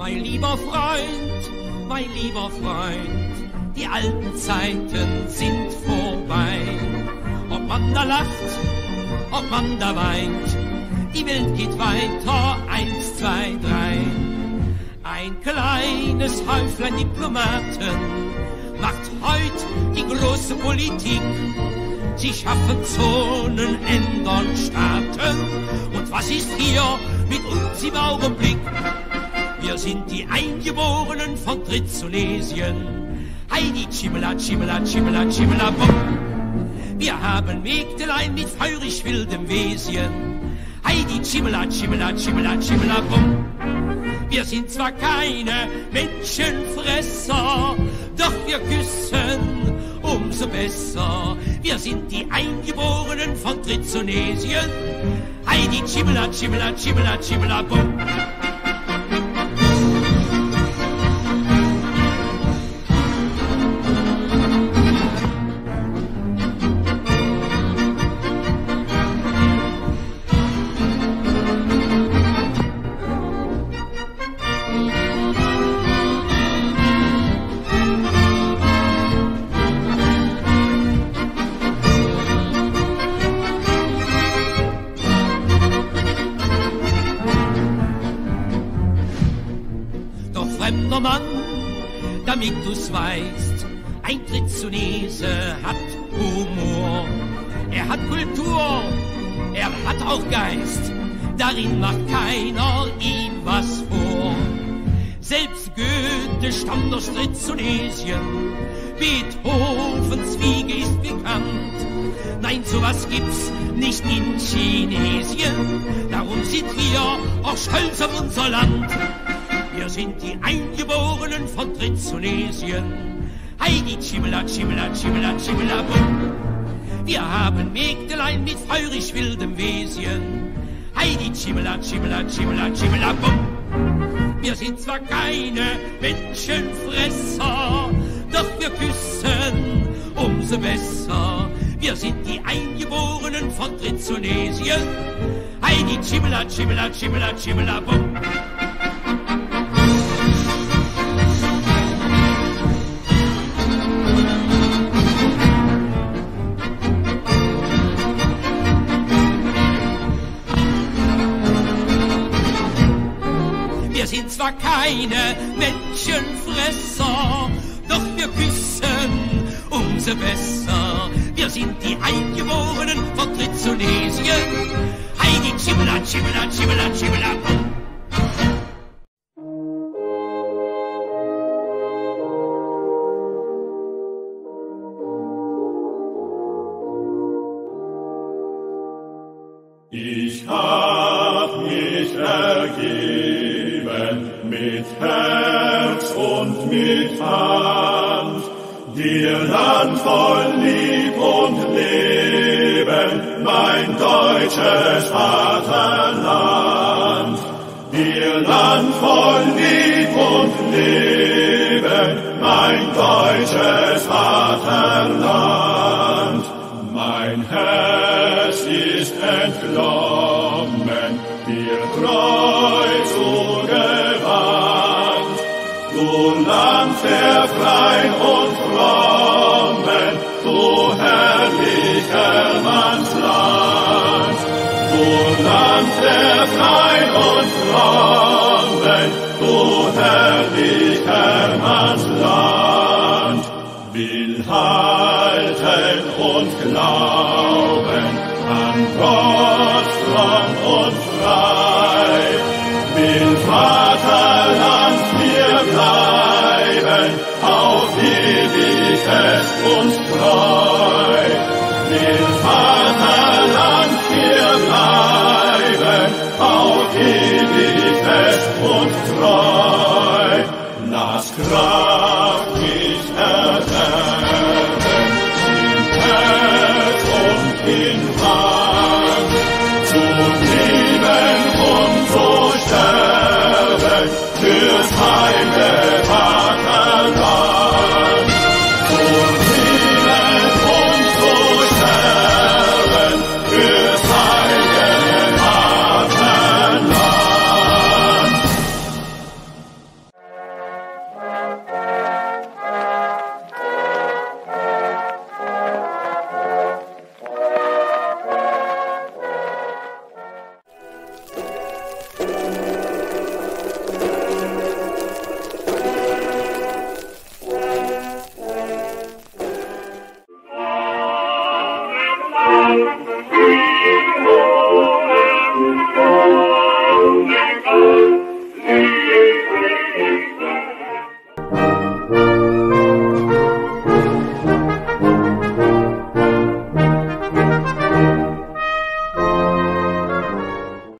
Mein lieber Freund, mein lieber Freund, die alten Zeiten sind vorbei. Ob man da lacht, ob man da weint, die Welt geht weiter, eins, zwei, drei. Ein kleines Häuflein Diplomaten macht heut die große Politik. Sie schaffen Zonen, ändern Staaten. Und was ist hier mit uns im Augenblick? Wir sind die Eingeborenen von Trizonesien. Heidi, Chimela, Chimela, Chimela, Chimela, Bum. Wir haben Mägdelein mit feurig wildem Wesen. Heidi, Chimela, Chimela, Chimela, Chimela, Bum. Wir sind zwar keine Menschenfresser, doch wir küssen umso besser. Wir sind die Eingeborenen von Trizonesien. Heidi, Chimela, Chimela, Chimela, Chimela, Bum. Fremder Mann, damit du's weißt, ein Trizunese hat Humor. Er hat Kultur, er hat auch Geist, darin macht keiner ihm was vor. Selbst Goethe stammt aus Trizonesien, Beethovens Wiege ist bekannt. Nein, sowas gibt's nicht in Chinesien, darum sind wir auch stolz auf unser Land. Wir sind die Eingeborenen von Trizonesien. Heidi, Chimela, Chimela, Chimela, Chimela, Bum. Wir haben Mägdelein mit feurig wildem Wesen. Heidi, Chimela, Chimela, Chimela, Chimela, Bum. Wir sind zwar keine Menschenfresser, doch wir küssen umso besser. Wir sind die Eingeborenen von Trizonesien. Heidi, Chimela, Chimela, Chimela, Chimela, Bum. Zwar keine Menschenfresser, doch wir küssen umso besser. Wir sind die Eingeborenen von Trizonesien. Heidi, Chimela, Chimela, Chimela, Bum. Ich hab mich ergeben mit Herz und mit Hand, dir Land voll Lieb und Leben, mein deutsches Vaterland. Dir Land voll Lieb und Leben, mein deutsches Vaterland. Mein Herz ist entglommen, dir treu Du Land der Freien und Frommen, du herrlicher Mannsland. Du Land der Freien und Frommen, du herrlicher Mannsland. Will halten und glauben an Gott und